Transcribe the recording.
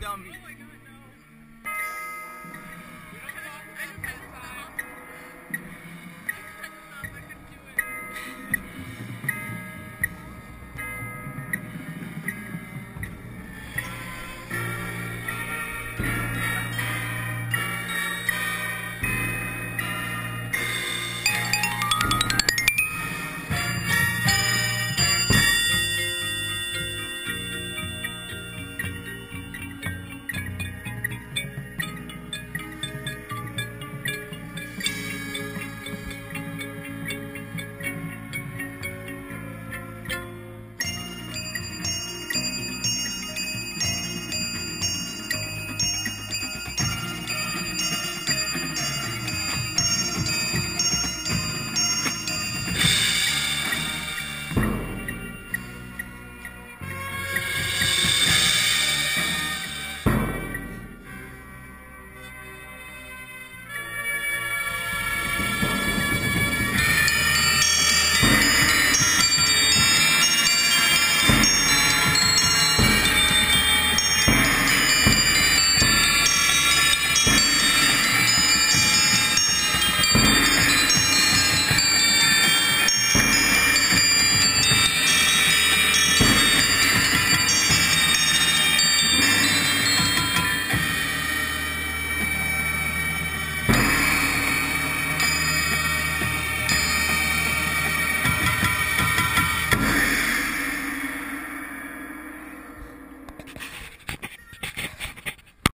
Dummy.